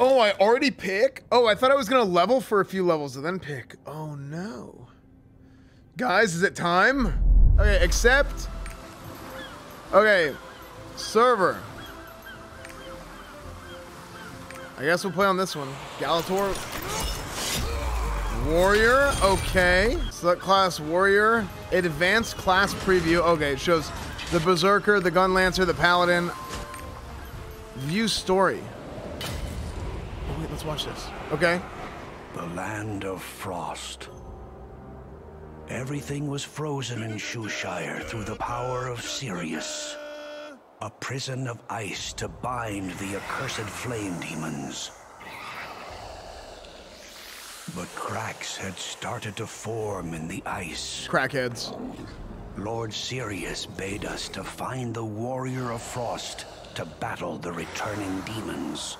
Oh, I already pick? Oh, I thought I was gonna level for a few levels and then pick. Oh no. Guys, is it time? Okay, accept. Okay, server. I guess we'll play on this one. Galatur. Warrior, okay. Select class warrior. Advanced class preview. Okay, it shows the berserker, the gun lancer, the paladin. View story. Wait, let's watch this. Okay. The land of frost. Everything was frozen in Shushire through the power of Sirius. A prison of ice to bind the accursed flame demons. But cracks had started to form in the ice. Crackheads. Lord Sirius bade us to find the Warrior of Frost to battle the returning demons.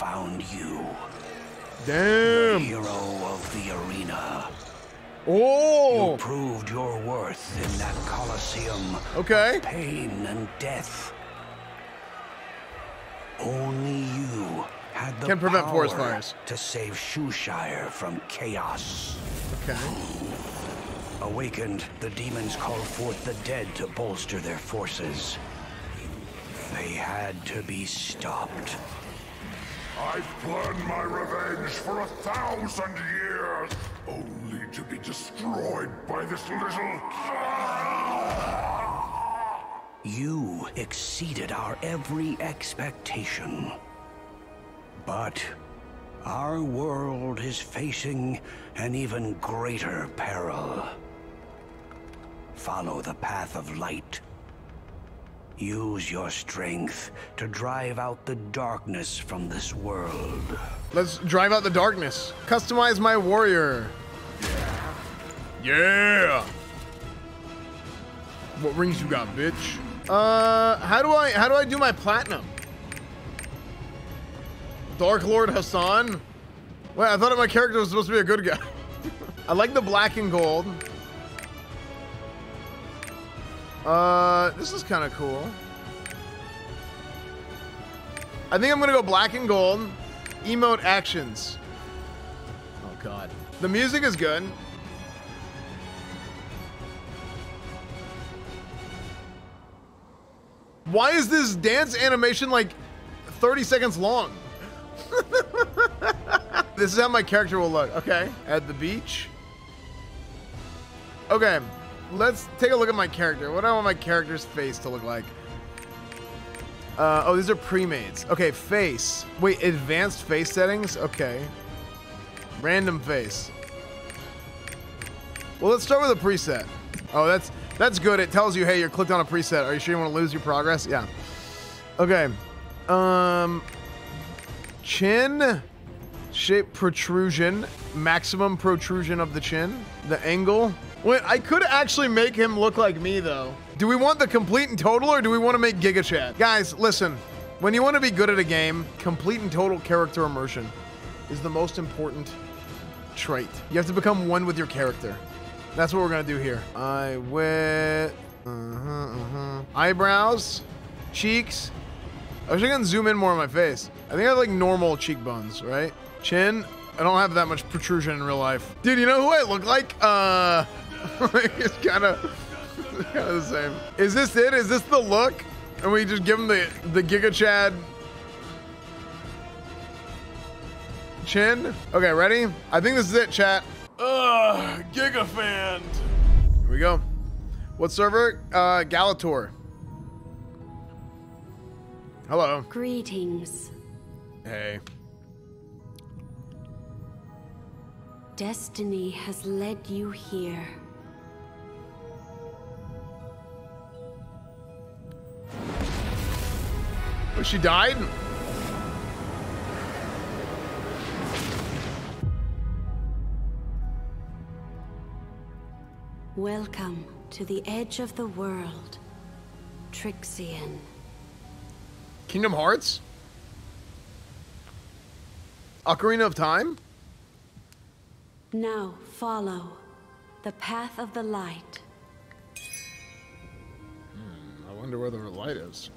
Found you, Damn. The hero of the arena. Oh. You proved your worth in that coliseum Okay. of pain and death. Only you had the Can prevent power forest fires. to save Shushire from chaos. Okay. Awakened, the demons called forth the dead to bolster their forces. They had to be stopped. I've planned my revenge for a thousand years, only to be destroyed by this little... You exceeded our every expectation. But our world is facing an even greater peril. Follow the path of light. Use your strength to drive out the darkness from this world. Let's drive out the darkness. Customize my warrior. Yeah. What rings you got, bitch? Uh, how do I how do I do my platinum? Dark Lord Hassan. Wait, I thought my character was supposed to be a good guy. I like the black and gold. Uh, this is kind of cool. I think I'm gonna go black and gold. Emote actions. Oh god. The music is good. Why is this dance animation like 30 seconds long? this is how my character will look. Okay. At the beach. Okay. Let's take a look at my character. What do I want my character's face to look like? Uh, oh, these are pre-mades. Okay, face. Wait, advanced face settings? Okay. Random face. Well, let's start with a preset. Oh, that's that's good. It tells you, hey, you're clicked on a preset. Are you sure you want to lose your progress? Yeah. Okay. Um, chin, shape protrusion, maximum protrusion of the chin, the angle. Wait, I could actually make him look like me though. Do we want the complete and total or do we want to make Giga Chad? Guys, listen. When you want to be good at a game, complete and total character immersion is the most important trait. You have to become one with your character. That's what we're gonna do here. Eye width, uh-huh, uh-huh. eyebrows, cheeks. I wish I zoom in more on my face. I think I have like normal cheekbones, right? Chin. I don't have that much protrusion in real life. Dude, you know who I look like? Uh, it's kind of, kind of the same. Is this it? Is this the look? And we just give him the the Giga Chad chin. Okay, ready? I think this is it, chat. Ugh, Giga fan. Here we go. What server? Uh, Galatur. Hello. Greetings. Hey. Destiny has led you here. Oh, she died? Welcome to the edge of the world, Trixion. Kingdom Hearts? Ocarina of Time? Now follow the path of the light. Hmm, I wonder where the light is.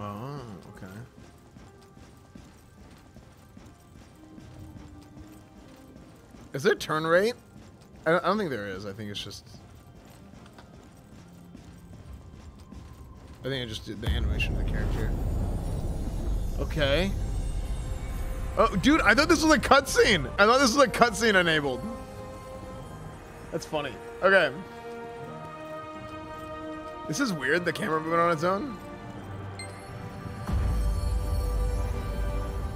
Oh, okay. Is there turn rate? I don't, I don't think there is. I think it's just... I think I just did the animation of the character. Okay. Oh, dude, I thought this was a cutscene. I thought this was a cutscene enabled. That's funny. Okay. This is weird, the camera moving on its own.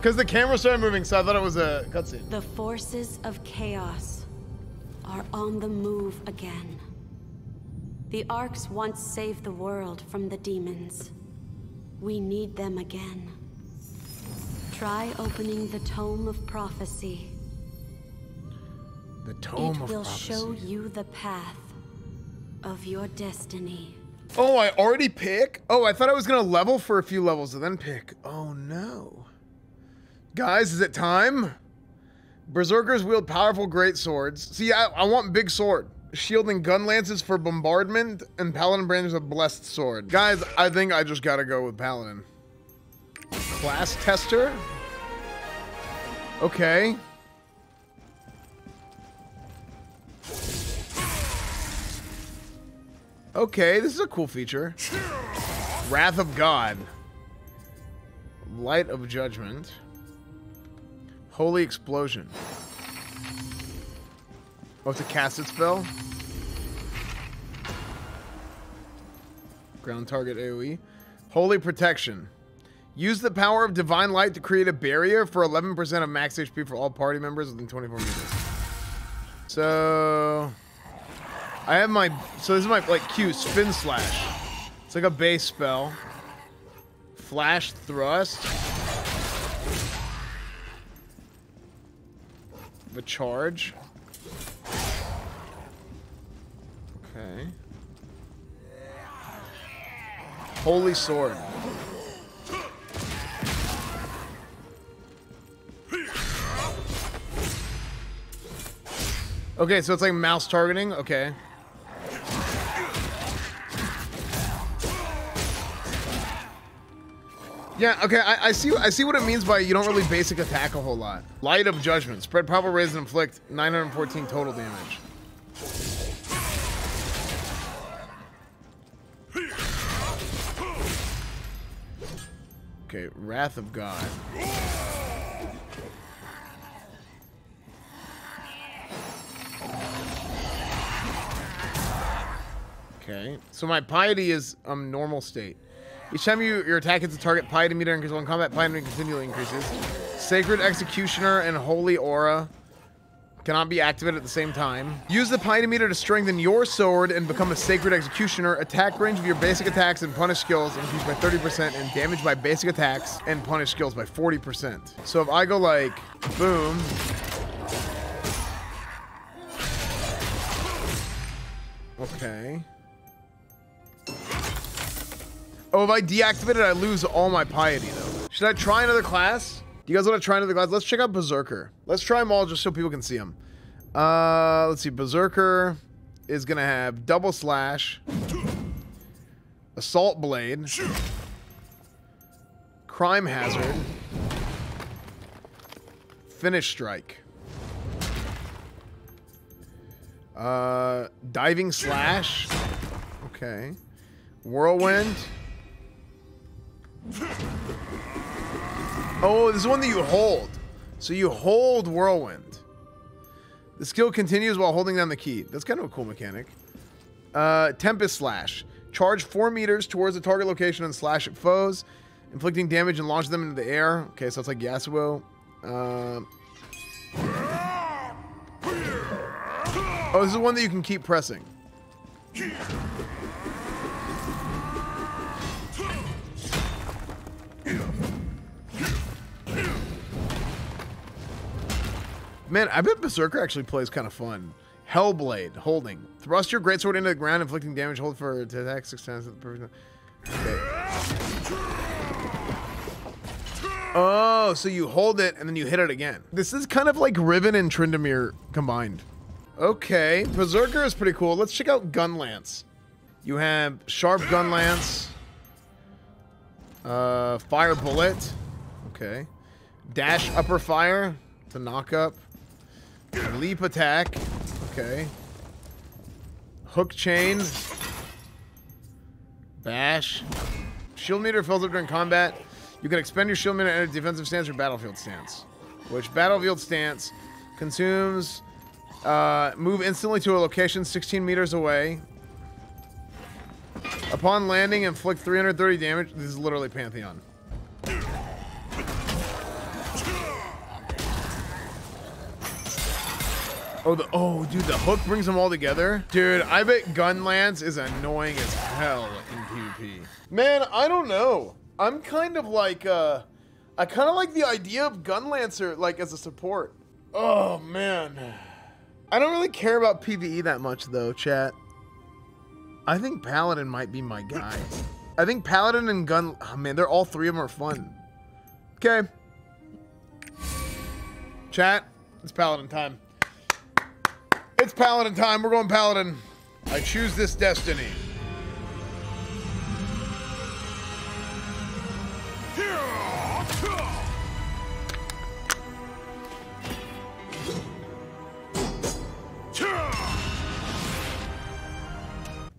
Because the camera started moving, so I thought it was a cutscene. The forces of chaos are on the move again. The Arks once saved the world from the demons. We need them again. Try opening the Tome of Prophecy. The Tome it of will show you the path of your destiny. Oh, I already pick? Oh, I thought I was going to level for a few levels and then pick. Oh, no. Guys, is it time? Berserkers wield powerful great swords. See, I, I want big sword. Shield and gun lances for bombardment, and Paladin brandishes a blessed sword. Guys, I think I just gotta go with Paladin. Class tester? Okay. Okay, this is a cool feature. Wrath of God. Light of Judgment. Holy Explosion. Oh, it's a casted spell? Ground target AoE. Holy Protection. Use the power of Divine Light to create a barrier for 11% of max HP for all party members within 24 meters. So... I have my... So this is my, like, Q, Spin Slash. It's like a base spell. Flash Thrust. The charge. Okay. Holy Sword. Okay, so it's like mouse targeting. Okay. Yeah, okay, I, I see I see what it means by you don't really basic attack a whole lot. Light of Judgment. Spread powerful rays and inflict 914 total damage. Okay, Wrath of God. Okay, so my piety is um normal state. Each time you, your attack hits a target, piety meter increases. When combat, piety meter continually increases. Sacred Executioner and Holy Aura cannot be activated at the same time. Use the piety meter to strengthen your sword and become a Sacred Executioner. Attack range of your basic attacks and punish skills increase by 30% and damage by basic attacks and punish skills by 40%. So if I go like, boom. Okay. Oh, if I deactivate it, I lose all my piety, though. Should I try another class? Do you guys want to try another class? Let's check out Berserker. Let's try them all just so people can see them. Uh, let's see. Berserker is going to have Double Slash, Assault Blade, Crime Hazard, Finish Strike, uh, Diving Slash, okay, Whirlwind, Oh, this is one that you hold. So you hold Whirlwind. The skill continues while holding down the key. That's kind of a cool mechanic. Uh, Tempest Slash. Charge 4 meters towards the target location and slash at foes, inflicting damage and launch them into the air. Okay, so it's like Yasuo. Uh, oh, this is one that you can keep pressing. Man, I bet Berserker actually plays kind of fun. Hellblade, holding. Thrust your greatsword into the ground, inflicting damage. Hold for attack six times Okay. Oh, so you hold it and then you hit it again. This is kind of like Riven and Tryndamere combined. Okay, Berserker is pretty cool. Let's check out Gunlance. You have Sharp Gunlance, uh, Fire Bullet, okay, Dash Upper Fire to knock up, Leap attack. Okay. Hook chain. Bash. Shield meter fills up during combat. You can expend your shield meter in a defensive stance or battlefield stance. Which battlefield stance consumes uh, move instantly to a location 16 meters away. Upon landing, inflict 330 damage. This is literally Pantheon. Oh, the oh, dude, the hook brings them all together. Dude, I bet Gunlance is annoying as hell in PvP. Man, I don't know. I'm kind of like, uh, I kind of like the idea of Gunlancer, like, as a support. Oh, man. I don't really care about PvE that much, though, chat. I think Paladin might be my guy. I think Paladin and Gun... Oh, man, they're all three of them are fun. Okay. Chat, it's Paladin time. It's Paladin time. We're going Paladin. I choose this destiny.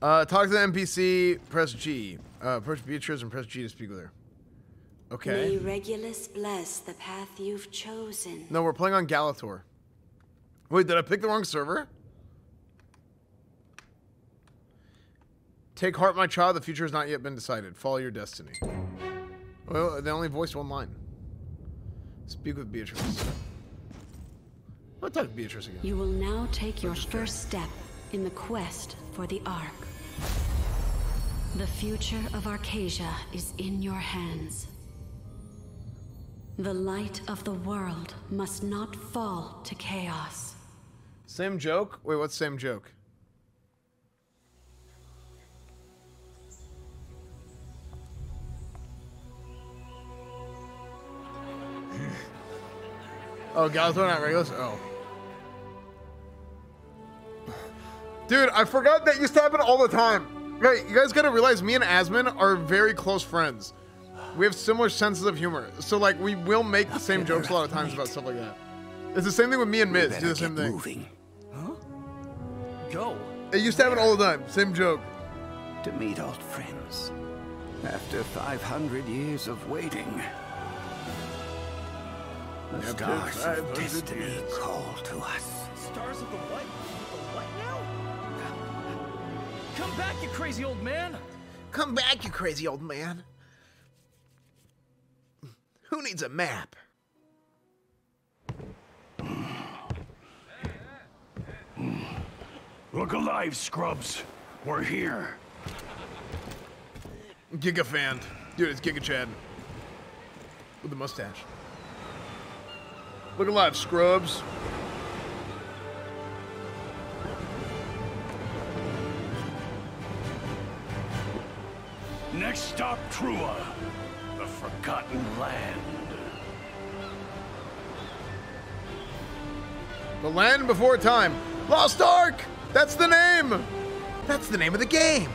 Uh, talk to the NPC, press G. Uh, approach Beatrice and press G to speak with her. Okay. May Regulus bless the path you've chosen. No, we're playing on Galatur. Wait, did I pick the wrong server? Take heart, my child. The future has not yet been decided. Follow your destiny. Well, they only voiced one line. Speak with Beatrice. I'll talk to Beatrice again. You will now take your first step in the quest for the Ark. The future of Arkesia is in your hands. The light of the world must not fall to chaos. Same joke? Wait, what's same joke? Oh, Galatur not Regulus? Oh. Dude, I forgot that used to happen all the time. Right, you guys gotta realize me and Asmon are very close friends. We have similar senses of humor. So, like, we will make the same jokes a lot of times about stuff like that. It's the same thing with me and Miz. Do the same thing. moving Huh? Go. It used to happen all the time. Same joke. to meet old friends. After 500 years of waiting, the After stars of destiny years. call to us. Stars of the what? The what now? Come back, you crazy old man. Come back, you crazy old man. Who needs a map? Look alive, scrubs. We're here. Giga fan. Dude, it's Giga Chad. With the mustache. Look alive, scrubs. Next stop, Trua. The Forgotten Land. The land before time. Lost Ark! That's the name! That's the name of the game!